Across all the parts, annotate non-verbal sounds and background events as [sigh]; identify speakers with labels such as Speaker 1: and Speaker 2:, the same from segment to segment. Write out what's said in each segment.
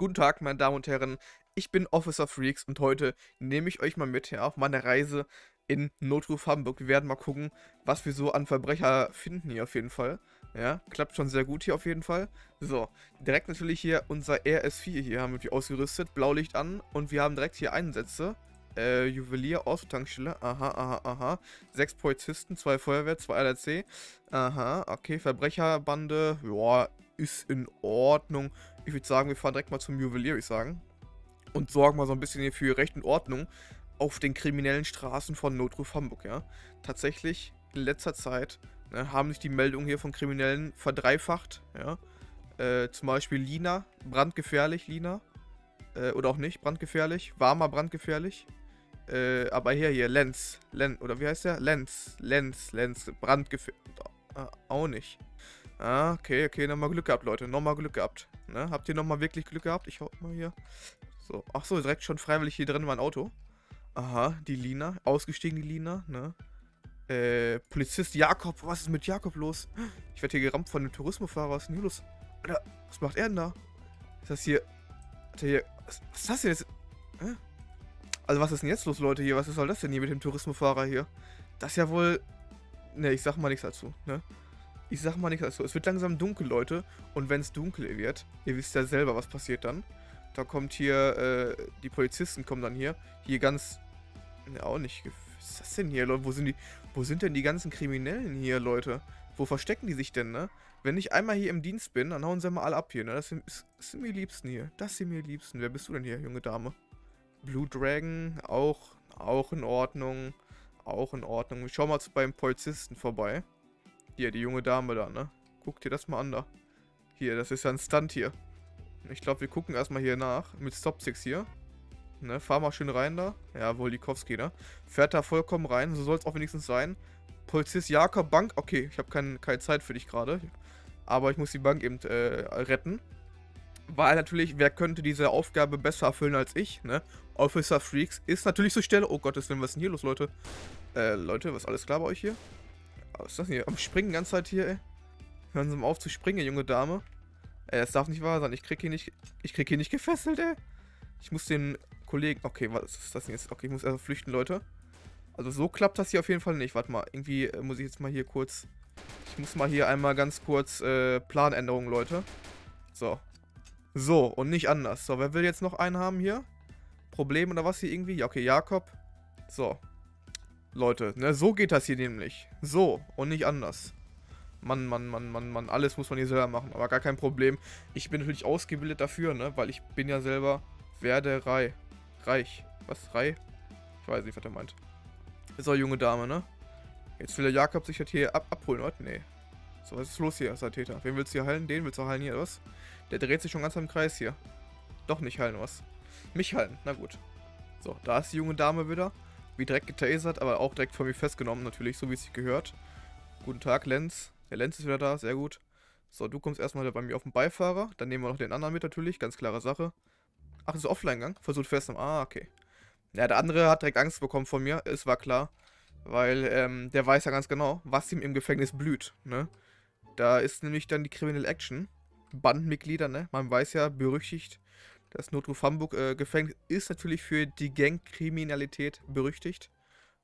Speaker 1: Guten Tag, meine Damen und Herren. Ich bin Officer Freaks und heute nehme ich euch mal mit ja, auf meine Reise in Notruf Hamburg. Wir werden mal gucken, was wir so an Verbrecher finden hier auf jeden Fall. Ja, klappt schon sehr gut hier auf jeden Fall. So, direkt natürlich hier unser RS4 hier haben wir ausgerüstet. Blaulicht an und wir haben direkt hier Einsätze. Äh, Juwelier, Autotankstelle. Aha, aha, aha. Sechs Polizisten, zwei Feuerwehr, zwei LRC. Aha, okay. Verbrecherbande. Ja, ist in Ordnung. Ich würde sagen, wir fahren direkt mal zum Juwelier, ich sagen. Und sorgen mal so ein bisschen hier für Recht und Ordnung auf den kriminellen Straßen von Notruf Hamburg, ja. Tatsächlich, in letzter Zeit ne, haben sich die Meldungen hier von Kriminellen verdreifacht, ja. Äh, zum Beispiel Lina, brandgefährlich, Lina. Äh, oder auch nicht, brandgefährlich. Warmer, brandgefährlich. Äh, aber hier, hier, Lenz. Lenz, oder wie heißt der? Lenz, Lenz, Lenz, brandgefährlich. Ah, auch nicht. Ah, okay, okay, nochmal Glück gehabt, Leute. Nochmal Glück gehabt. Ne? Habt ihr nochmal wirklich Glück gehabt? Ich hau mal hier. So, ach so, direkt schon freiwillig hier drin mein Auto. Aha, die Lina. Ausgestiegen, die Lina, ne? Äh, Polizist Jakob. Was ist mit Jakob los? Ich werde hier gerammt von dem Tourismusfahrer. Was ist denn los? Alter, was macht er denn da? Ist das hier... Hat hier... Was, was ist das denn jetzt? Hä? Also was ist denn jetzt los, Leute, hier? Was soll das denn hier mit dem Tourismusfahrer hier? Das ist ja wohl... Ne, ich sag mal nichts dazu, ne? Ich sag mal nichts dazu. Es wird langsam dunkel, Leute. Und wenn es dunkel wird, ihr wisst ja selber, was passiert dann. Da kommt hier, äh, die Polizisten kommen dann hier. Hier ganz. Ne, auch nicht. Was ist das denn hier, Leute? Wo sind die. Wo sind denn die ganzen Kriminellen hier, Leute? Wo verstecken die sich denn, ne? Wenn ich einmal hier im Dienst bin, dann hauen sie mal alle ab hier, ne? Das sind, das sind mir Liebsten hier. Das sind mir Liebsten. Wer bist du denn hier, junge Dame? Blue Dragon, auch, auch in Ordnung. Auch in Ordnung. Ich schau mal beim Polizisten vorbei. Hier, die junge Dame da, ne? Guck dir das mal an da. Hier, das ist ja ein Stunt hier. Ich glaube, wir gucken erstmal hier nach. Mit Stop 6 hier. Ne, fahr mal schön rein da. Ja, Wolikowski, ne? Fährt da vollkommen rein. So soll es auch wenigstens sein. Polizist Jakob, Bank. Okay, ich habe kein, keine Zeit für dich gerade. Aber ich muss die Bank eben äh, retten. Weil natürlich, wer könnte diese Aufgabe besser erfüllen als ich, ne? Officer Freaks ist natürlich so Stelle. Oh Gottes Willen, was ist denn hier los, Leute? Äh, Leute, was ist alles klar bei euch hier? Was ist das hier? Am Springen ganze Zeit hier, ey. Hören Sie mal auf zu springen, junge Dame. Ey, das darf nicht wahr sein. Ich krieg hier nicht. Ich krieg hier nicht gefesselt, ey. Ich muss den Kollegen. Okay, was ist das denn jetzt? Okay, ich muss erst flüchten, Leute. Also so klappt das hier auf jeden Fall nicht. Warte mal, irgendwie äh, muss ich jetzt mal hier kurz. Ich muss mal hier einmal ganz kurz äh, Planänderungen, Leute. So. So, und nicht anders. So, wer will jetzt noch einen haben hier? Problem oder was hier irgendwie? Ja, okay, Jakob. So. Leute, ne, so geht das hier nämlich. So und nicht anders. Mann, Mann, Mann, Mann, Mann, alles muss man hier selber machen, aber gar kein Problem. Ich bin natürlich ausgebildet dafür, ne, weil ich bin ja selber Werderei. Reich. Was, Rei? Ich weiß nicht, was er meint. So, junge Dame, ne? Jetzt will der Jakob sich das hier ab abholen, oder? Nee. So, was ist los hier, Täter? Wen willst du hier heilen? Den willst du heilen hier, was? Der dreht sich schon ganz am Kreis hier. Doch nicht heilen, was? Mich heilen, na gut. So, da ist die junge Dame wieder. Wie direkt getasert, aber auch direkt von mir festgenommen, natürlich, so wie es sich gehört. Guten Tag, Lenz. Der Lenz ist wieder da, sehr gut. So, du kommst erstmal bei mir auf den Beifahrer. Dann nehmen wir noch den anderen mit natürlich, ganz klare Sache. Ach, das ist Offline-Gang? Versucht festzunehmen. Ah, okay. Ja, der andere hat direkt Angst bekommen von mir, es war klar. Weil ähm, der weiß ja ganz genau, was ihm im Gefängnis blüht, ne? Da ist nämlich dann die Criminal Action. Bandenmitglieder, ne? Man weiß ja, berüchtigt, das Notruf Hamburg äh, ist natürlich für die Gangkriminalität berüchtigt.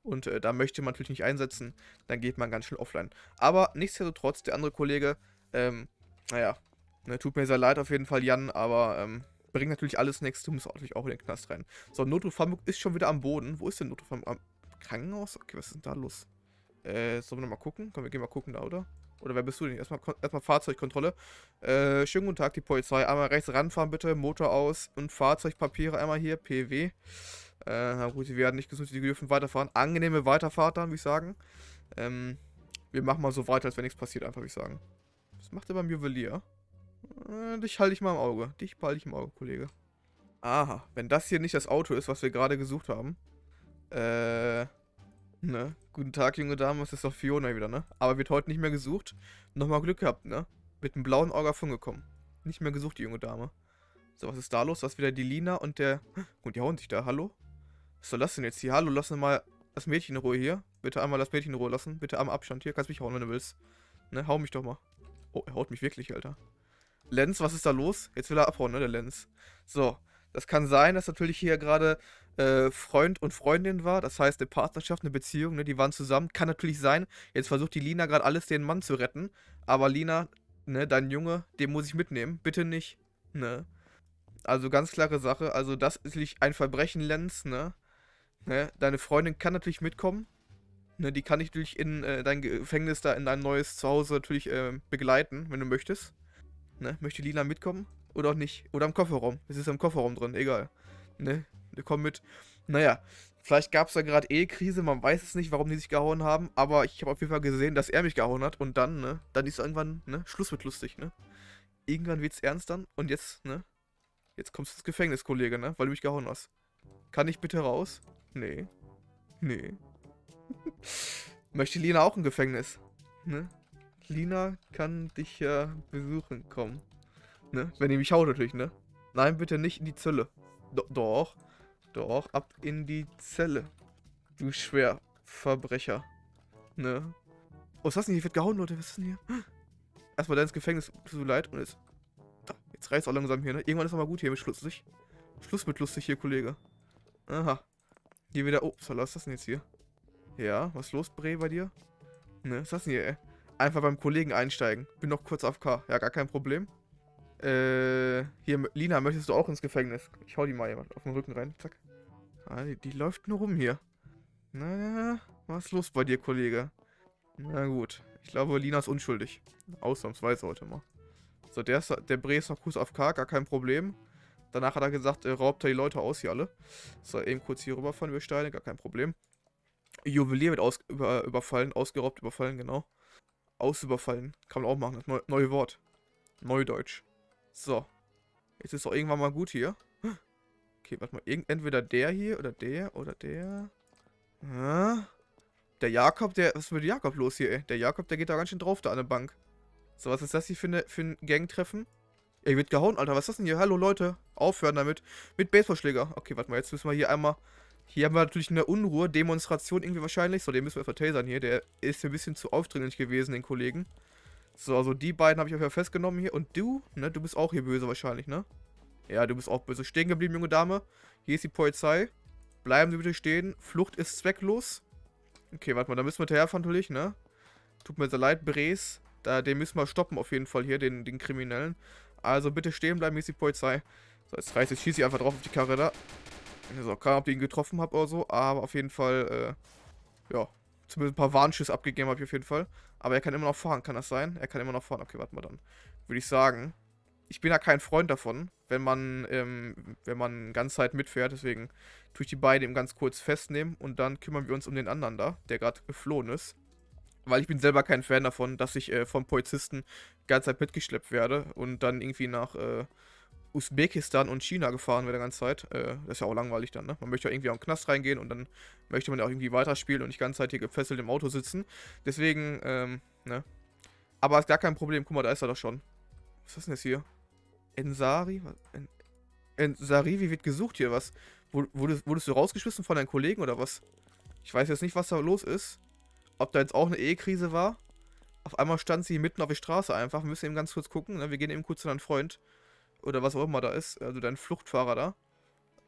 Speaker 1: Und äh, da möchte man natürlich nicht einsetzen. Dann geht man ganz schnell offline. Aber nichtsdestotrotz, der andere Kollege, ähm, naja, ne, tut mir sehr leid auf jeden Fall, Jan, aber ähm, bringt natürlich alles nichts. Du musst natürlich auch in den Knast rein. So, Notruf Hamburg ist schon wieder am Boden. Wo ist denn Notruf Hamburg? Am Krankenhaus? Okay, was ist denn da los? Äh, sollen wir nochmal gucken? Komm, wir gehen mal gucken da, oder? Oder wer bist du denn? Erstmal, erstmal Fahrzeugkontrolle. Äh, schönen guten Tag, die Polizei. Einmal rechts ranfahren, bitte. Motor aus und Fahrzeugpapiere einmal hier. PW. Äh, na gut, sie werden nicht gesucht, sie dürfen weiterfahren. Angenehme Weiterfahrt dann, würde ich sagen. Ähm, wir machen mal so weiter, als wenn nichts passiert, einfach, würde ich sagen. Was macht er beim Juwelier? Äh, dich halte ich mal im Auge. Dich behalte ich im Auge, Kollege. Aha, wenn das hier nicht das Auto ist, was wir gerade gesucht haben. Äh, Ne? Guten Tag, junge Dame, es ist doch Fiona wieder, ne? Aber wird heute nicht mehr gesucht. Nochmal Glück gehabt, ne? Mit einem blauen Auge gekommen. Nicht mehr gesucht, die junge Dame. So, was ist da los? Ist wieder die Lina und der... [gasps] Und die hauen sich da, hallo? Was soll das denn jetzt hier? Hallo, lass mal das Mädchen in Ruhe hier. Bitte einmal das Mädchen in Ruhe lassen. Bitte einmal Abstand hier. Kannst mich hauen, wenn du willst. Ne, hau mich doch mal. Oh, er haut mich wirklich, Alter. Lenz, was ist da los? Jetzt will er abhauen, ne, der Lenz. So, das kann sein, dass natürlich hier gerade äh, Freund und Freundin war. Das heißt, eine Partnerschaft, eine Beziehung, ne, die waren zusammen. Kann natürlich sein. Jetzt versucht die Lina gerade alles, den Mann zu retten. Aber Lina, ne, dein Junge, den muss ich mitnehmen. Bitte nicht, ne. Also ganz klare Sache. Also das ist nicht ein Verbrechen, Lenz, ne. ne? Deine Freundin kann natürlich mitkommen. Ne, die kann ich natürlich in äh, dein Gefängnis da, in dein neues Zuhause natürlich äh, begleiten, wenn du möchtest. Ne? Möchte Lina mitkommen? Oder auch nicht? Oder im Kofferraum. Es ist im Kofferraum drin, egal. Ne? Wir kommen mit. Naja, vielleicht gab es da gerade Ehekrise, man weiß es nicht, warum die sich gehauen haben, aber ich habe auf jeden Fall gesehen, dass er mich gehauen hat und dann, ne? Dann ist irgendwann, ne? Schluss mit lustig, ne? Irgendwann wird's ernst dann und jetzt, ne? Jetzt kommst du ins Gefängnis, Kollege, ne? Weil du mich gehauen hast. Kann ich bitte raus? Nee. Nee. [laughs] Möchte Lina auch im Gefängnis? Ne? Lina kann dich ja besuchen kommen. Ne? Wenn ihr mich haut natürlich, ne? Nein, bitte nicht in die Zelle. Do doch. Doch, ab in die Zelle. Du Schwerverbrecher. Ne? Oh, was ist das denn hier? Wird gehauen, Leute. Was ist denn hier? [gasps] Erstmal da ins Gefängnis. Tut mir leid. Und jetzt. Jetzt reißt auch langsam hier, ne? Irgendwann ist aber gut hier mit Schlusslich. Schluss mit lustig hier, Kollege. Aha. Hier wieder. Oh, was ist das denn jetzt hier? Ja, was ist los, Bre, bei dir? Ne, was ist das denn hier, ey? Einfach beim Kollegen einsteigen. Bin noch kurz auf K. Ja, gar kein Problem. Äh, hier, Lina, möchtest du auch ins Gefängnis? Ich hau die mal jemand auf den Rücken rein. Zack. Ah, die, die läuft nur rum hier. Na, was ist los bei dir, Kollege? Na gut. Ich glaube, Lina ist unschuldig. Ausnahmsweise heute mal. So, der, ist, der Bre ist noch kurz auf K, gar kein Problem. Danach hat er gesagt, er raubt er die Leute aus hier alle. So, eben kurz hier rüberfahren wir Steine, gar kein Problem. Juwelier wird aus, über, überfallen, ausgeraubt, überfallen, genau. Ausüberfallen, kann man auch machen, das neue Wort. Neudeutsch. So. Jetzt ist doch irgendwann mal gut hier. Okay, warte mal. entweder der hier oder der oder der. Ja. Der Jakob, der. Was ist mit Jakob los hier, ey? Der Jakob, der geht da ganz schön drauf da an der Bank. So, was ist das hier für, eine, für ein Gangtreffen? Er wird gehauen, Alter. Was ist das denn hier? Hallo, Leute. Aufhören damit. Mit Baseballschläger. Okay, warte mal. Jetzt müssen wir hier einmal hier haben wir natürlich eine Unruhe, Demonstration irgendwie wahrscheinlich. So, den müssen wir erstmal tasern hier. Der ist ein bisschen zu aufdringlich gewesen, den Kollegen. So, also die beiden habe ich auf jeden Fall festgenommen hier. Und du, ne, du bist auch hier böse wahrscheinlich, ne? Ja, du bist auch böse. Stehen geblieben, junge Dame. Hier ist die Polizei. Bleiben Sie bitte stehen. Flucht ist zwecklos. Okay, warte mal, da müssen wir hinterherfahren natürlich, ne? Tut mir sehr leid, Bres. Da, den müssen wir stoppen auf jeden Fall hier, den, den Kriminellen. Also bitte stehen bleiben, hier ist die Polizei. So, jetzt reißt, jetzt schieße ich einfach drauf auf die Karre da. Also, keine Ahnung, ob ich ihn getroffen habe oder so, aber auf jeden Fall, äh, ja, zumindest ein paar Warnschüsse abgegeben habe ich auf jeden Fall. Aber er kann immer noch fahren, kann das sein? Er kann immer noch fahren. Okay, warte mal dann. Würde ich sagen. Ich bin ja kein Freund davon, wenn man, ähm, wenn man ganz Zeit mitfährt. Deswegen tue ich die beiden eben ganz kurz festnehmen und dann kümmern wir uns um den anderen da, der gerade geflohen ist. Weil ich bin selber kein Fan davon, dass ich äh, vom Polizisten ganz Zeit mitgeschleppt werde und dann irgendwie nach, äh, Usbekistan und China gefahren wäre die ganze Zeit. Äh, das ist ja auch langweilig dann, ne? Man möchte ja irgendwie auch in den Knast reingehen und dann möchte man ja auch irgendwie weiterspielen und nicht die ganze Zeit hier gefesselt im Auto sitzen. Deswegen, ähm, ne? Aber ist gar kein Problem. Guck mal, da ist er doch schon. Was ist denn jetzt hier? Ensari? En Ensari, wie wird gesucht hier? Was? Wurdest, wurdest du rausgeschmissen von deinen Kollegen oder was? Ich weiß jetzt nicht, was da los ist. Ob da jetzt auch eine Ehekrise war. Auf einmal stand sie mitten auf der Straße einfach. Wir müssen eben ganz kurz gucken. Ne? Wir gehen eben kurz zu deinem Freund oder was auch immer da ist, also dein Fluchtfahrer da.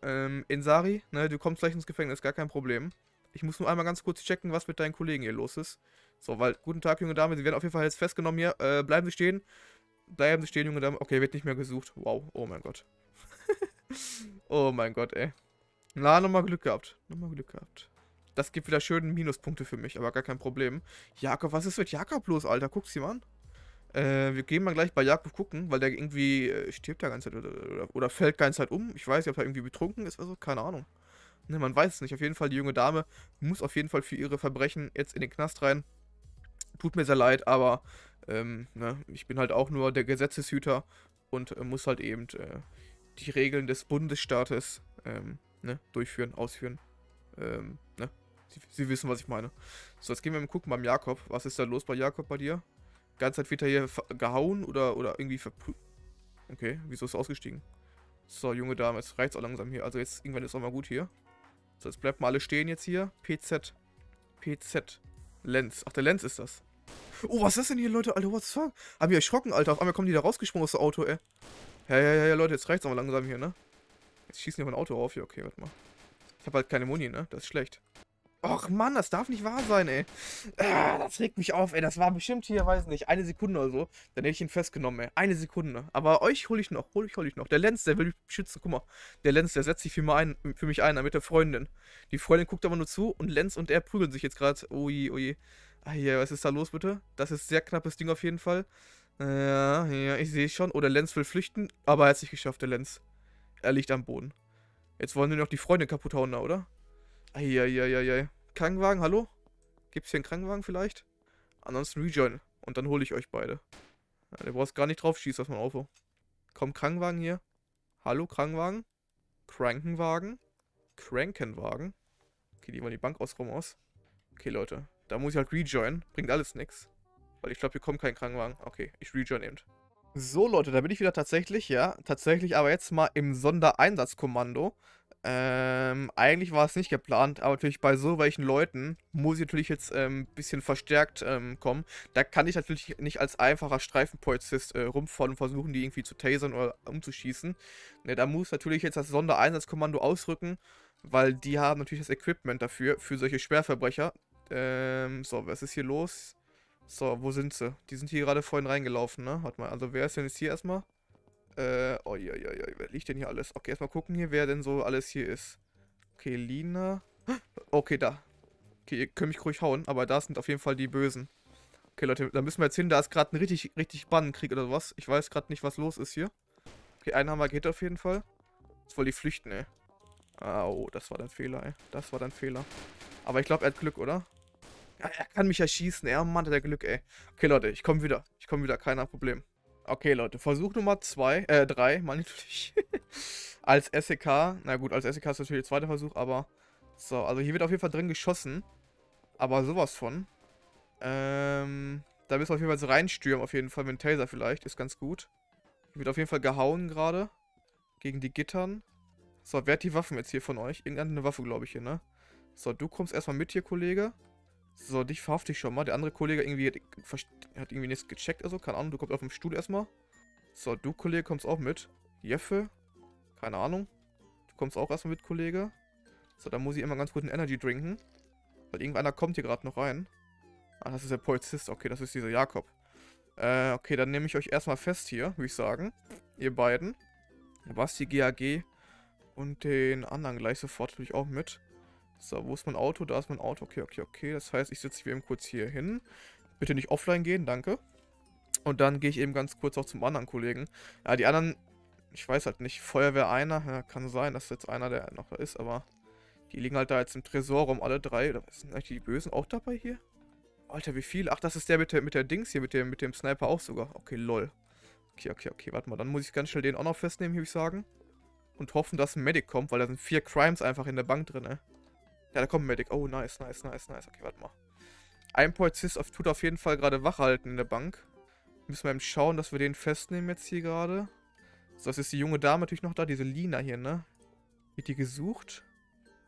Speaker 1: Ähm, Insari, ne, du kommst gleich ins Gefängnis, gar kein Problem. Ich muss nur einmal ganz kurz checken, was mit deinen Kollegen hier los ist. So, weil, guten Tag, junge Dame, Sie werden auf jeden Fall jetzt festgenommen hier. Äh, bleiben Sie stehen. Bleiben Sie stehen, junge Dame. Okay, wird nicht mehr gesucht. Wow, oh mein Gott. [laughs] oh mein Gott, ey. Na, nochmal Glück gehabt. Nochmal Glück gehabt. Das gibt wieder schöne Minuspunkte für mich, aber gar kein Problem. Jakob, was ist mit Jakob los, Alter? Guck sie mal an. Äh, wir gehen mal gleich bei Jakob gucken, weil der irgendwie äh, stirbt da ganze Zeit oder, oder, oder, fällt ganze Zeit um. Ich weiß nicht, ob er irgendwie betrunken ist oder so, keine Ahnung. Ne, man weiß es nicht. Auf jeden Fall, die junge Dame muss auf jeden Fall für ihre Verbrechen jetzt in den Knast rein. Tut mir sehr leid, aber ähm, ne, ich bin halt auch nur der Gesetzeshüter und äh, muss halt eben äh, die Regeln des Bundesstaates ähm, ne, durchführen, ausführen. Ähm, ne? Sie, Sie, wissen, was ich meine. So, jetzt gehen wir mal gucken beim Jakob. Was ist da los bei Jakob bei dir? Ganze Zeit wird er hier gehauen oder, oder irgendwie verprügelt. Okay, wieso ist er ausgestiegen? So, junge Dame, jetzt reicht's auch langsam hier. Also jetzt irgendwann ist auch mal gut hier. So, jetzt bleibt mal alle stehen jetzt hier. PZ. PZ. Lenz. Ach, der Lenz ist das. Oh, was ist denn hier, Leute? Alter, what the fuck? Haben wir erschrocken, Alter. Auf einmal kommen die da rausgesprungen aus dem Auto, ey. Ja, ja, ja, ja, Leute, jetzt reicht's aber langsam hier, ne? Jetzt schießen die auf ein Auto auf hier. Okay, warte mal. Ich habe halt keine Muni, ne? Das ist schlecht. Och Mann, das darf nicht wahr sein, ey. Ah, das regt mich auf, ey. Das war bestimmt hier, weiß nicht, eine Sekunde oder so. Dann hätte ich ihn festgenommen, ey. Eine Sekunde. Aber euch hole ich noch, hol ich, hol ich noch. Der Lenz, der will mich schützen. Guck mal. Der Lenz, der setzt sich für, ein, für mich ein, mit der Freundin. Die Freundin guckt aber nur zu und Lenz und er prügeln sich jetzt gerade. Ui, ui. Ah, ja, was ist da los, bitte? Das ist ein sehr knappes Ding auf jeden Fall. Ja, ja, ich sehe schon. Oder Lenz will flüchten, aber er hat es nicht geschafft, der Lenz. Er liegt am Boden. Jetzt wollen wir noch die Freundin kaputt hauen, oder? Eieieiei. Krankenwagen, hallo? Gibt's hier einen Krankenwagen vielleicht? Ansonsten rejoin. Und dann hole ich euch beide. Ja, der brauchst gar nicht drauf schießen auf mein Auto. Komm, Krankenwagen hier. Hallo, Krankenwagen? Krankenwagen? Krankenwagen? Okay, die wollen die Bank ausräumen aus. Okay, Leute. Da muss ich halt rejoin. Bringt alles nichts. Weil ich glaube, hier kommt kein Krankenwagen. Okay, ich rejoin eben. So, Leute, da bin ich wieder tatsächlich, ja. Tatsächlich aber jetzt mal im Sondereinsatzkommando. Ähm, eigentlich war es nicht geplant, aber natürlich bei so welchen Leuten muss ich natürlich jetzt ein ähm, bisschen verstärkt ähm, kommen. Da kann ich natürlich nicht als einfacher Streifenpolizist äh, rumfahren und versuchen, die irgendwie zu tasern oder umzuschießen. Ne, da muss natürlich jetzt das Sondereinsatzkommando ausrücken, weil die haben natürlich das Equipment dafür, für solche Schwerverbrecher. Ähm, so, was ist hier los? So, wo sind sie? Die sind hier gerade vorhin reingelaufen, ne? Warte mal, also wer ist denn jetzt hier erstmal? Äh, oi, oi, oi, wer liegt denn hier alles? Okay, erstmal gucken hier, wer denn so alles hier ist. Okay, Lina. [gasps] Okay, da. Okay, ihr könnt mich ruhig hauen, aber da sind auf jeden Fall die Bösen. Okay, Leute, da müssen wir jetzt hin. Da ist gerade ein richtig, richtig Bannenkrieg oder was. Ich weiß gerade nicht, was los ist hier. Okay, einen haben wir geht auf jeden Fall. Jetzt wollen die flüchten, ey. Ah, oh, das war dein Fehler, ey. Das war dein Fehler. Aber ich glaube, er hat Glück, oder? Ja, er kann mich erschießen. Er, Mann, hat er Glück, ey. Okay, Leute, ich komme wieder. Ich komme wieder, kein Problem. Okay, Leute, Versuch Nummer 2, äh, 3, mal natürlich. [laughs] als SEK. Na gut, als SEK ist natürlich der zweite Versuch, aber. So, also hier wird auf jeden Fall drin geschossen. Aber sowas von. Ähm. Da müssen wir auf jeden Fall reinstürmen, auf jeden Fall mit dem Taser vielleicht. Ist ganz gut. Hier wird auf jeden Fall gehauen gerade. Gegen die Gittern. So, wer hat die Waffen jetzt hier von euch? Irgendeine Waffe, glaube ich, hier, ne? So, du kommst erstmal mit hier, Kollege. So, dich verhafte ich schon mal. Der andere Kollege irgendwie hat, irgendwie nichts gecheckt, also keine Ahnung. Du kommst auf dem Stuhl erstmal. So, du Kollege kommst auch mit. Jeffe. Keine Ahnung. Du kommst auch erstmal mit, Kollege. So, dann muss ich immer ganz gut einen Energy trinken. Weil irgendeiner kommt hier gerade noch rein. Ah, das ist der Polizist. Okay, das ist dieser Jakob. Äh, okay, dann nehme ich euch erstmal fest hier, würde ich sagen. Ihr beiden. Was die GAG und den anderen gleich sofort natürlich auch mit. So, wo ist mein Auto? Da ist mein Auto. Okay, okay, okay. Das heißt, ich sitze eben kurz hier hin. Bitte nicht offline gehen, danke. Und dann gehe ich eben ganz kurz auch zum anderen Kollegen. Ja, die anderen, ich weiß halt nicht. Feuerwehr einer, ja, kann sein, dass jetzt einer der noch da ist, aber die liegen halt da jetzt im Tresorraum, alle drei. Oder sind eigentlich die Bösen auch dabei hier? Alter, wie viel? Ach, das ist der mit der, mit der Dings hier, mit dem, mit dem Sniper auch sogar. Okay, lol. Okay, okay, okay, warte mal. Dann muss ich ganz schnell den auch noch festnehmen, würde ich sagen. Und hoffen, dass ein Medic kommt, weil da sind vier Crimes einfach in der Bank drin, ey. Ja, da kommt ein Medic. Oh, nice, nice, nice, nice. Okay, warte mal. Ein Polizist tut auf jeden Fall gerade Wach halten in der Bank. Müssen wir eben schauen, dass wir den festnehmen jetzt hier gerade. So, das ist die junge Dame natürlich noch da, diese Lina hier, ne? Wird die gesucht?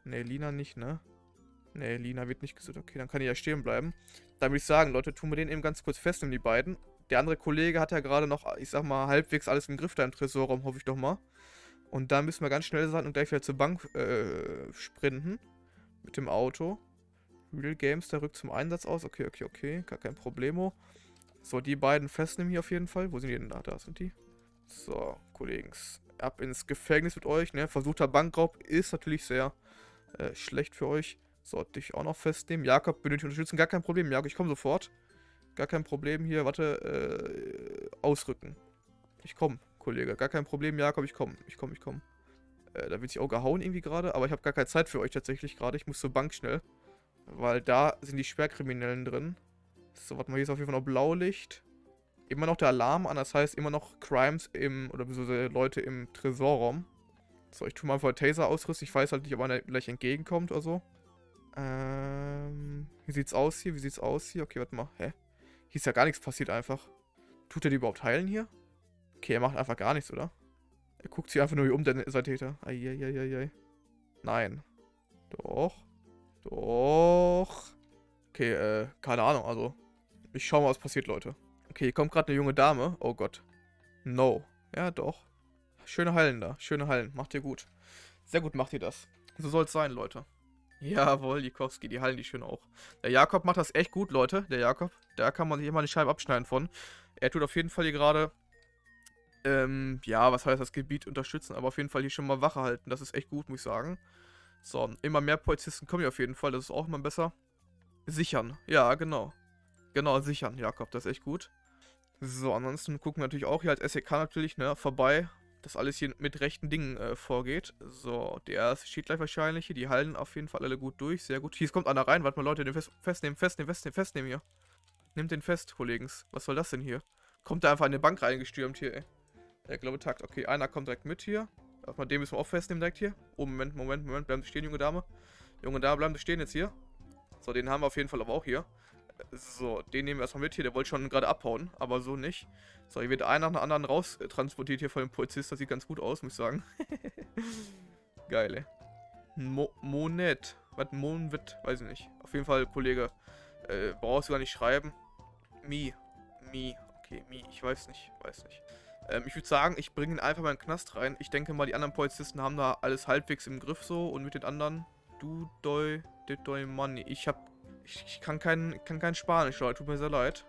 Speaker 1: Ne, Lina nicht, ne? Ne, Lina wird nicht gesucht. Okay, dann kann ich ja stehen bleiben. Dann würde ich sagen, Leute, tun wir den eben ganz kurz festnehmen, die beiden. Der andere Kollege hat ja gerade noch, ich sag mal, halbwegs alles im Griff da im Tresorraum, hoffe ich doch mal. Und dann müssen wir ganz schnell sein und gleich wieder zur Bank äh, sprinten. Mit dem Auto. Real Games, der rückt zum Einsatz aus. Okay, okay, okay. Gar kein Problemo. So, die beiden festnehmen hier auf jeden Fall. Wo sind die denn? Ah, da sind die. So, Kollegen. Ab ins Gefängnis mit euch. Ne? Versuchter Bankraub ist natürlich sehr äh, schlecht für euch. Sollte ich auch noch festnehmen. Jakob benötigt Unterstützung. Gar kein Problem. Jakob, ich komme sofort. Gar kein Problem hier. Warte. Äh, ausrücken. Ich komme, Kollege. Gar kein Problem, Jakob. Ich komme. Ich komme, ich komme. Äh, da wird sich auch gehauen irgendwie gerade, aber ich habe gar keine Zeit für euch tatsächlich gerade. Ich muss zur Bank schnell. Weil da sind die Sperrkriminellen drin. So, warte mal, hier ist auf jeden Fall noch Blaulicht. Immer noch der Alarm an, das heißt immer noch Crimes im, oder beziehungsweise Leute im Tresorraum. So, ich tue mal einfach Taser ausrüsten. Ich weiß halt nicht, ob einer gleich entgegenkommt oder so. Ähm, wie sieht's aus hier? Wie sieht's aus hier? Okay, warte mal. Hä? Hier ist ja gar nichts passiert einfach. Tut er die überhaupt heilen hier? Okay, er macht einfach gar nichts, oder? Er guckt sich einfach nur hier um, der ist Täter. Eieieiei. Nein. Doch. Doch. Okay, äh, keine Ahnung, also. Ich schau mal, was passiert, Leute. Okay, hier kommt gerade eine junge Dame. Oh Gott. No. Ja, doch. Schöne Hallen da. Schöne Hallen. Macht ihr gut. Sehr gut macht ihr das. So soll es sein, Leute. Jawohl, Jikowski, die Hallen, die schön auch. Der Jakob macht das echt gut, Leute. Der Jakob. Da kann man sich immer die Scheibe abschneiden von. Er tut auf jeden Fall hier gerade, ähm, ja, was heißt das Gebiet unterstützen, aber auf jeden Fall hier schon mal Wache halten. Das ist echt gut, muss ich sagen. So, immer mehr Polizisten kommen hier auf jeden Fall. Das ist auch immer besser. Sichern. Ja, genau. Genau, sichern, Jakob. Das ist echt gut. So, ansonsten gucken wir natürlich auch hier als SEK natürlich, ne, vorbei, dass alles hier mit rechten Dingen äh, vorgeht. So, der erste steht gleich wahrscheinlich hier. Die halten auf jeden Fall alle gut durch. Sehr gut. Hier kommt einer rein. Warte mal, Leute, den fest, festnehmen, festnehmen, festnehmen, festnehmen hier. Nehmt den fest, Kollegen. Was soll das denn hier? Kommt da einfach in eine Bank reingestürmt hier, ey. Ich glaube, Takt. Okay, einer kommt direkt mit hier. Erstmal den müssen wir auch festnehmen direkt hier. Oh, Moment, Moment, Moment. Bleiben Sie stehen, junge Dame. Junge Dame, bleiben Sie stehen jetzt hier. So, den haben wir auf jeden Fall aber auch hier. So, den nehmen wir erstmal mit hier. Der wollte schon gerade abhauen, aber so nicht. So, hier wird einer nach dem anderen raus äh, transportiert hier von dem Polizist. Das sieht ganz gut aus, muss ich sagen. [laughs] Geil, ey. Mo Monet. Was Monwit? Weiß ich nicht. Auf jeden Fall, Kollege. Äh, brauchst du gar nicht schreiben. Mi. Mi. Okay, Mi. Ich weiß nicht. Weiß nicht. Ähm, ich würde sagen, ich bringe ihn einfach mal in den Knast rein. Ich denke mal, die anderen Polizisten haben da alles halbwegs im Griff so. Und mit den anderen... Du, doi, de, doi, money. Ich hab ich, ich kann, kein, kann kein Spanisch, Leute. Tut mir sehr leid.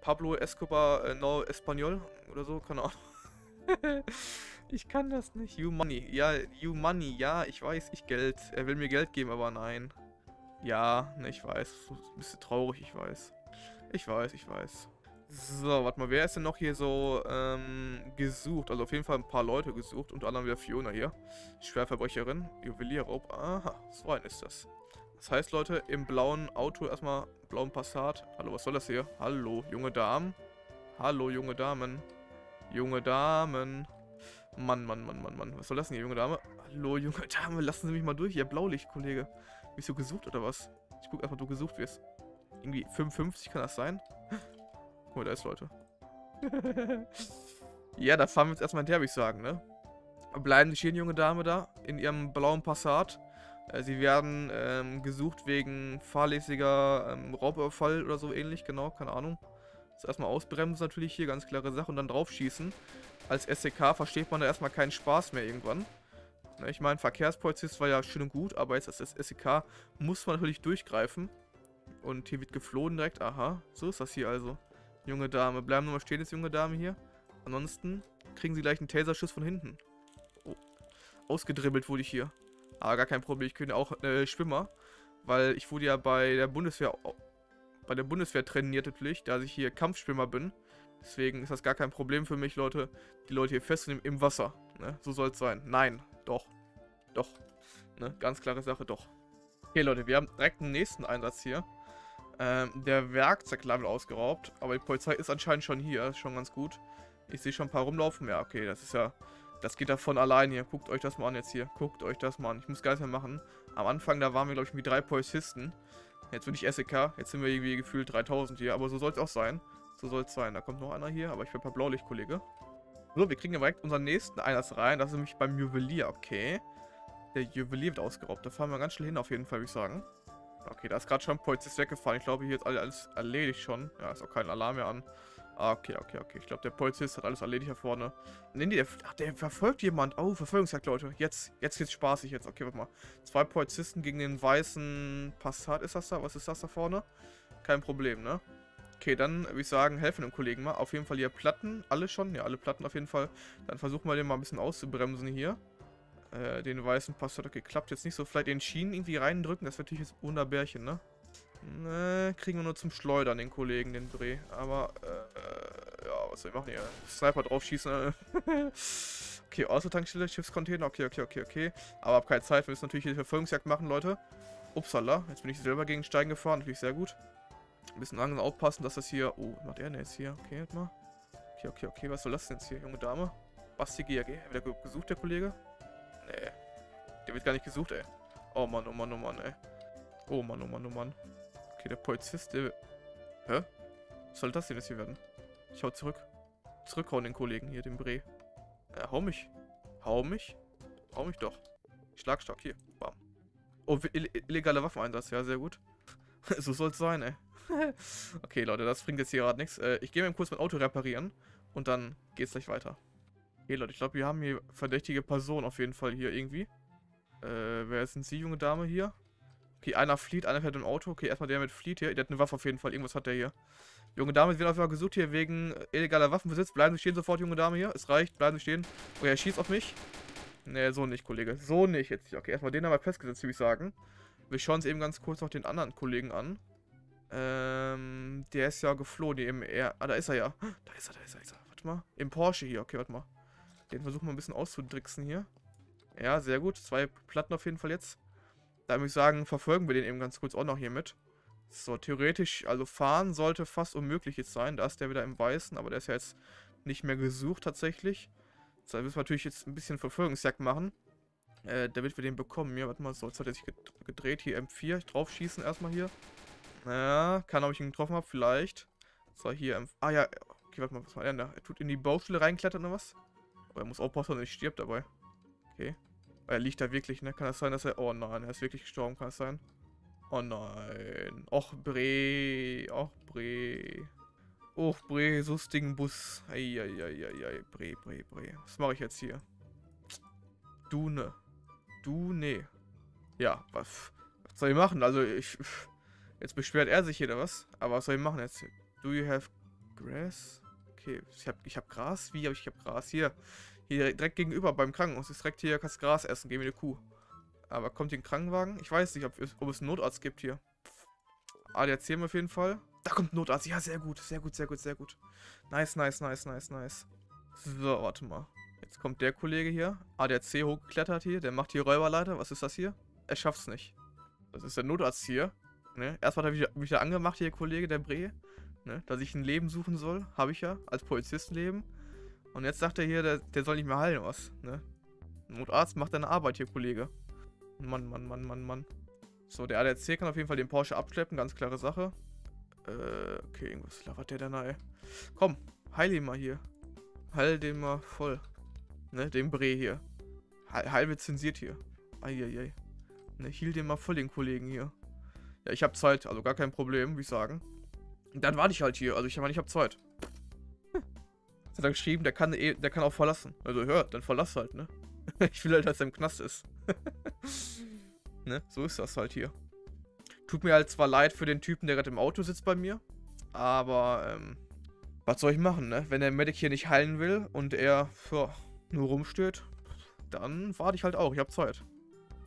Speaker 1: Pablo Escobar äh, no Español oder so, keine Ahnung. [laughs] ich kann das nicht. You Money. Ja, You Money. Ja, ich weiß, ich Geld. Er will mir Geld geben, aber nein. Ja, ne, ich weiß. Ein bisschen traurig, ich weiß. Ich weiß, ich weiß. So, warte mal, wer ist denn noch hier so ähm, gesucht? Also auf jeden Fall ein paar Leute gesucht, unter anderem wieder Fiona hier. Schwerverbrecherin, Juwelierraub. Aha, so ein ist das. Das heißt, Leute, im blauen Auto erstmal, blauen Passat. Hallo, was soll das hier? Hallo, junge Damen. Hallo, junge Damen. Junge Damen. Mann, Mann, Mann, Mann, Mann. Was soll das denn hier, junge Dame? Hallo, [laughs] junge Dame, lassen Sie mich mal durch. Ihr Blaulicht, Kollege. Bist du gesucht oder was? Ich guck erstmal, du gesucht wirst. Irgendwie 55 kann das sein? Guck mal, da ist Leute. [laughs] ja, da fahren wir jetzt erstmal hinterher, würde ich sagen, ne? Bleiben die schöne junge Dame da in ihrem blauen Passat. Äh, sie werden ähm, gesucht wegen fahrlässiger ähm, Raubüberfall oder so ähnlich, genau, keine Ahnung. Das erstmal ausbremsen natürlich hier, ganz klare Sache, und dann draufschießen. Als SEK versteht man da erstmal keinen Spaß mehr irgendwann. Ne, ich meine, Verkehrspolizist war ja schön und gut, aber jetzt als SEK muss man natürlich durchgreifen. Und hier wird geflohen direkt, aha, so ist das hier also. Junge Dame, bleiben nur mal stehen jetzt, junge Dame hier. Ansonsten kriegen sie gleich einen Taserschuss von hinten. Oh, ausgedribbelt wurde ich hier. Aber gar kein Problem, ich könnte auch äh, Schwimmer. Weil ich wurde ja bei der Bundeswehr bei der Bundeswehr trainiert natürlich, da ich hier Kampfschwimmer bin. Deswegen ist das gar kein Problem für mich, Leute, die Leute hier festnehmen im Wasser. Ne? So soll es sein. Nein, doch. Doch. Ne? Ganz klare Sache, doch. Okay, Leute, wir haben direkt einen nächsten Einsatz hier. Ähm, der Werkzeugladen ausgeraubt, aber die Polizei ist anscheinend schon hier, ist schon ganz gut. Ich sehe schon ein paar rumlaufen. Ja, okay, das ist ja das geht davon allein hier. Guckt euch das mal an jetzt hier. Guckt euch das mal an. Ich muss gar nichts mehr machen. Am Anfang, da waren wir, glaube ich, wie drei Polizisten. Jetzt bin ich SEK. Jetzt sind wir irgendwie gefühlt 3000 hier. Aber so soll es auch sein. So soll es sein. Da kommt noch einer hier. Aber ich bin ein paar Blaulicht, Kollege. So, wir kriegen direkt unseren nächsten Einlass rein. Das ist nämlich beim Juwelier. Okay. Der Juwelier wird ausgeraubt. Da fahren wir ganz schnell hin auf jeden Fall, würde ich sagen. Okay, da ist gerade schon ein Polizist weggefahren. Ich glaube, hier ist alles erledigt schon. Ja, ist auch kein Alarm mehr an. Ah, okay, okay, okay. Ich glaube, der Polizist hat alles erledigt hier vorne. Nee, nee, der, ach, der verfolgt jemand. Oh, Verfolgungsjagd, Leute. Jetzt, jetzt geht's spaßig jetzt. Okay, warte mal. Zwei Polizisten gegen den weißen Passat ist das da? Was ist das da vorne? Kein Problem, ne? Okay, dann würde ich sagen, helfen dem Kollegen mal. Auf jeden Fall hier Platten. Alle schon? Ja, alle Platten auf jeden Fall. Dann versuchen wir den mal ein bisschen auszubremsen hier. Äh, den weißen Passat. Okay, klappt jetzt nicht so. Vielleicht den Schienen irgendwie reindrücken. Das wäre natürlich jetzt Wunderbärchen, ne? Ne, kriegen wir nur zum Schleudern, den Kollegen, den Dreh. Aber, äh, ja, was soll ich machen hier? Sniper draufschießen. [laughs] okay, Außertankstelle, Schiffscontainer. Okay, okay, okay, okay. Aber hab keine Zeit. Wir müssen natürlich die Verfolgungsjagd machen, Leute. Upsala, jetzt bin ich selber gegen Steigen gefahren. Natürlich sehr gut. Ein bisschen langsam aufpassen, dass das hier... Oh, was macht er denn jetzt hier? Okay, warte mal. Okay, okay, okay. Was soll das denn jetzt hier, junge Dame? Basti GAG. Wieder gesucht, der Kollege? Nee. Der wird gar nicht gesucht, ey. Oh Mann, oh Mann, oh Mann, ey. Oh Mann, oh Mann, oh Mann. Okay, der Polizist, der... Hä? Was soll das denn jetzt hier werden? Ich hau zurück. Zurückhauen den Kollegen hier, den Bre. Äh, hau mich. Hau mich. Hau mich doch. Schlagstark, hier. Bam. Oh, ill illegale Waffeneinsatz. Ja, sehr gut. [laughs] so soll's sein, ey. [laughs] okay, Leute, das bringt jetzt hier gerade nichts. Äh, ich gehe mal kurz mein Auto reparieren und dann geht's gleich weiter. Okay, Leute, ich glaube, wir haben hier verdächtige Personen auf jeden Fall hier irgendwie. Äh, wer sind Sie, junge Dame hier? Okay, einer flieht, einer fährt im Auto. Okay, erstmal der mit flieht hier. Der hat eine Waffe auf jeden Fall. Irgendwas hat der hier. Junge Dame wird auf jeden Fall gesucht hier wegen illegaler Waffenbesitz. Bleiben Sie stehen sofort, junge Dame hier. Es reicht, bleiben Sie stehen. Oh, er schießt auf mich. Ne, so nicht, Kollege. So nicht jetzt. Okay, erstmal den haben wir festgesetzt, würde ich sagen. Wir schauen uns eben ganz kurz noch den anderen Kollegen an. Ähm, der ist ja geflohen, die eben eher. Ah, da ist er ja. Da ist er, da ist er, da ist er. Warte mal. Im Porsche hier. Okay, warte mal. Den versuchen wir ein bisschen auszudricksen hier. Ja, sehr gut. Zwei Platten auf jeden Fall jetzt. Da würde ich sagen, verfolgen wir den eben ganz kurz auch noch hier mit. So, theoretisch, also fahren sollte fast unmöglich jetzt sein. Da ist der wieder im Weißen, aber der ist ja jetzt nicht mehr gesucht tatsächlich. So, da müssen wir natürlich jetzt ein bisschen Verfolgungsjagd machen. Äh, damit wir den bekommen. Ja, warte mal, so, jetzt hat er sich gedreht. Hier M4, drauf schießen erstmal hier. Ja, kann, ob ich ihn getroffen habe, vielleicht. So, hier, M ah ja, okay, warte mal, was war der da? Er tut in die Baustelle reinklettern oder was? Oh, er muss aufpassen, dass er nicht stirbt dabei. Okay. Er liegt da wirklich, ne? Kann das sein, dass er... Oh nein, er ist wirklich gestorben, kann das sein? Oh nein. Och, Bre. Och, Bre. Och, Bre, sustigen Bus. Eieieiei. Bre, Bre, Bre. Was mache ich jetzt hier? Du ne. Du ne. Ja, was, was soll ich machen? Also, ich... Jetzt beschwert er sich hier, oder was? Aber was soll ich machen jetzt? Do you have grass? Okay, ich hab, ich hab Gras? Wie? Ich hab Gras. Hier. Hier direkt gegenüber beim Krankenhaus ist direkt hier, kannst Gras essen, geh mir eine Kuh. Aber kommt hier ein Krankenwagen? Ich weiß nicht, ob, ob es einen Notarzt gibt hier. ADAC auf jeden Fall. Da kommt ein Notarzt. Ja, sehr gut, sehr gut, sehr gut, sehr gut. Nice, nice, nice, nice, nice. So, warte mal. Jetzt kommt der Kollege hier. ADAC hochgeklettert hier. Der macht hier Räuberleiter. Was ist das hier? Er schafft's nicht. Das ist der Notarzt hier. Ne? Erstmal hat er mich wieder angemacht, hier, Kollege, der Bre. Ne? Dass ich ein Leben suchen soll. Habe ich ja. Als Polizistenleben. Und jetzt sagt er hier, der, der soll nicht mehr heilen, was, ne? Notarzt macht deine Arbeit hier, Kollege. Mann, Mann, Mann, Mann, Mann. So, der ADAC kann auf jeden Fall den Porsche abschleppen, ganz klare Sache. Äh, okay, irgendwas labert der da, ey. Komm, heil ihn mal hier. Heil den mal voll. Ne, den Bre hier. Heil, heil wird zensiert hier. Eieiei. Ne, hiel den mal voll, den Kollegen hier. Ja, ich hab Zeit, also gar kein Problem, wie ich sagen. Dann warte ich halt hier, also ich meine, ich hab Zeit hat er geschrieben, der kann, eh, der kann auch verlassen. Also hör, dann verlass halt, ne? [laughs] ich will halt, dass er im Knast ist. [laughs] ne? So ist das halt hier. Tut mir halt zwar leid für den Typen, der gerade im Auto sitzt bei mir. Aber, ähm, was soll ich machen, ne? Wenn der Medic hier nicht heilen will und er für nur rumsteht, dann warte ich halt auch. Ich habe Zeit.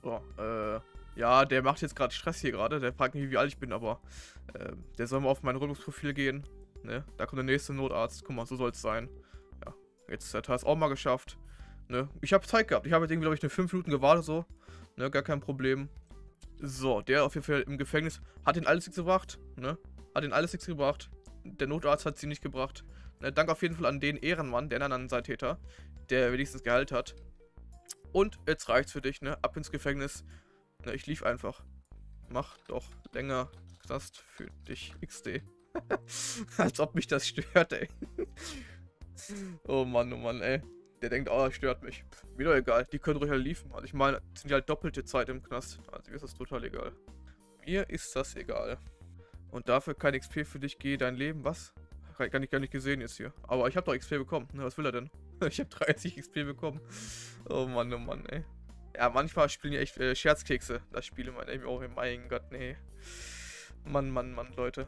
Speaker 1: So, äh, ja, der macht jetzt gerade Stress hier gerade. Der fragt mich, wie alt ich bin, aber äh, der soll mal auf mein Rüstungsprofil gehen. Ne? Da kommt der nächste Notarzt. Guck mal, so soll es sein. Ja, jetzt hat er es auch mal geschafft. Ne? Ich habe Zeit gehabt. Ich habe jetzt irgendwie, glaube ich, eine 5 Minuten gewartet, so. Ne? Gar kein Problem. So, der auf jeden Fall im Gefängnis hat ihn alles nichts gebracht. Ne? Hat ihn alles nichts gebracht. Der Notarzt hat sie nicht gebracht. Ne? Dank auf jeden Fall an den Ehrenmann, den anderen Seitäter, der wenigstens Gehalt hat. Und jetzt reicht's für dich, ne? Ab ins Gefängnis. Ne, ich lief einfach. Mach doch länger Knast für dich, XD. [laughs] Als ob mich das stört, ey. [laughs] oh Mann, oh Mann, ey. Der denkt, oh, das stört mich. Wieder egal, die können ruhig halt liefen. Also ich meine, sind ja halt doppelte Zeit im Knast. Also mir ist das total egal. Mir ist das egal. Und dafür kein XP für dich, geh dein Leben, was? Kann ich gar nicht gesehen jetzt hier. Aber ich habe doch XP bekommen. Ne, was will er denn? [laughs] ich habe 30 XP bekommen. Oh Mann, oh Mann, ey. Ja, manchmal spielen die echt äh, Scherzkekse. Das Spiele man ey. Oh mein Gott, nee. Mann, Mann, Mann, Leute.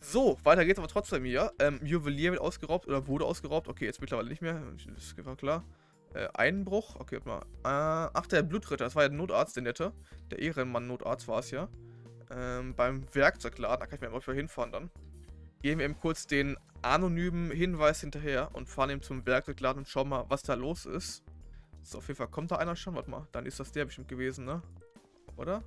Speaker 1: So, weiter geht's aber trotzdem hier. Ähm, Juwelier wird ausgeraubt oder wurde ausgeraubt. Okay, jetzt mittlerweile nicht mehr. Das war klar. Äh, Einbruch. Okay, warte mal. Äh, ach, der Blutritter. Das war ja der Notarzt, der nette. Der Ehrenmann-Notarzt war es ja. Ähm, beim Werkzeugladen. Da kann ich mir mal hinfahren dann. Gehen wir eben kurz den anonymen Hinweis hinterher und fahren eben zum Werkzeugladen und schauen mal, was da los ist. So, auf jeden Fall kommt da einer schon. Warte mal. Dann ist das der bestimmt gewesen, ne? Oder?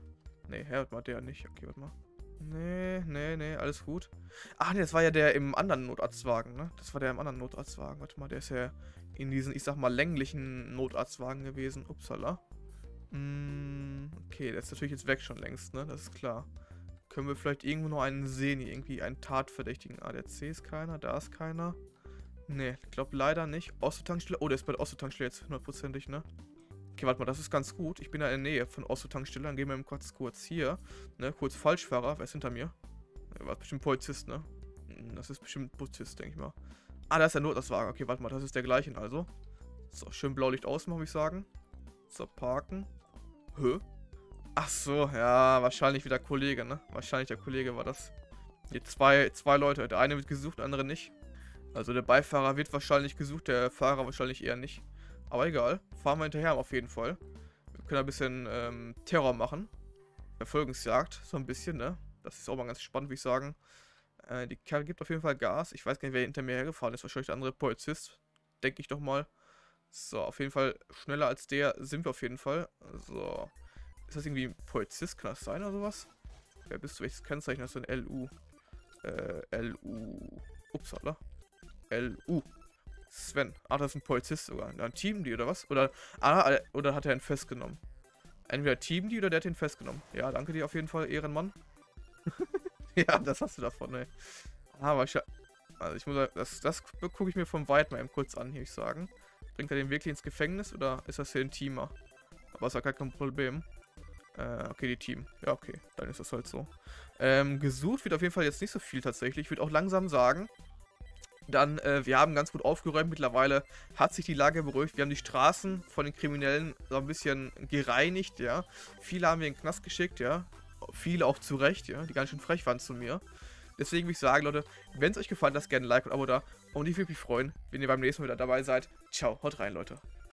Speaker 1: Ne, hört mal der nicht. Okay, warte mal. Nee, nee, nee, alles gut. Ach nee, das war ja der im anderen Notarztwagen, ne? Das war der im anderen Notarztwagen. Warte mal, der ist ja in diesen, ich sag mal, länglichen Notarztwagen gewesen. Upsala. Mm, okay, der ist natürlich jetzt weg schon längst, ne? Das ist klar. Können wir vielleicht irgendwo noch einen sehen, irgendwie einen Tatverdächtigen. Ah, der C ist keiner, da ist keiner. Nee, ich glaube leider nicht. Osto-Tankstelle. Oh, der ist bei der Osto-Tankstelle jetzt hundertprozentig, ne? Okay, warte mal, das ist ganz gut. Ich bin ja in der Nähe von Osto-Tankstelle. Dann gehen wir kurz, kurz hier. Ne, kurz Falschfahrer. Wer ist hinter mir? War bestimmt Polizist, ne? Hm, Das ist bestimmt Polizist, denke ich mal. Ah, da ist der Notauswagen. Okay, warte mal, das ist der gleiche also. So, schön Blaulicht ausmachen, würde ich sagen. So, parken. Hä? Ach so, ja, wahrscheinlich wieder Kollege, ne? Wahrscheinlich der Kollege war das. Hier zwei, zwei Leute. Der eine wird gesucht, der andere nicht. Also der Beifahrer wird wahrscheinlich gesucht, der Fahrer wahrscheinlich eher nicht. Aber egal. Fahren wir hinterher auf jeden Fall. Wir können ein bisschen ähm, Terror machen. Verfolgungsjagd, so ein bisschen, ne? Das ist auch mal ganz spannend, würde ich sagen. Äh, die Kerl gibt auf jeden Fall Gas. Ich weiß gar nicht, wer hinter mir hergefahren ist. Wahrscheinlich der andere Polizist. Denke ich doch mal. So, auf jeden Fall schneller als der sind wir auf jeden Fall. So. Ist das irgendwie ein Polizist? Kann das sein oder sowas? Wer bist du? Welches Kennzeichen hast du denn? LU. Äh, LU. Upsala. LU. Sven. Ah, das ist ein Polizist sogar. Ein Team die oder was? Oder, ah, oder hat er ihn festgenommen? Entweder Team die oder der hat ihn festgenommen. Ja, danke dir auf jeden Fall, Ehrenmann. [laughs] ja, das hast du davon, ey. Aber ich, also ich muss das, das gucke ich mir vom Weit mal eben kurz an, hier ich sagen. Bringt er den wirklich ins Gefängnis oder ist das hier ein Teamer? Aber ist ja gar kein Problem. Äh, okay, die Team. Ja, okay, dann ist das halt so. Ähm, gesucht wird auf jeden Fall jetzt nicht so viel tatsächlich. Ich würde auch langsam sagen, dann, äh, wir haben ganz gut aufgeräumt. Mittlerweile hat sich die Lage beruhigt. Wir haben die Straßen von den Kriminellen so ein bisschen gereinigt, ja. Viele haben wir in den Knast geschickt, ja. Viele auch zu Recht, ja, die ganz schön frech waren zu mir. Deswegen würde ich sagen, Leute, wenn es euch gefallen hat, lasst gerne ein Like und ein Abo da. Und ich würde mich freuen, wenn ihr beim nächsten Mal wieder dabei seid. Ciao, haut rein, Leute.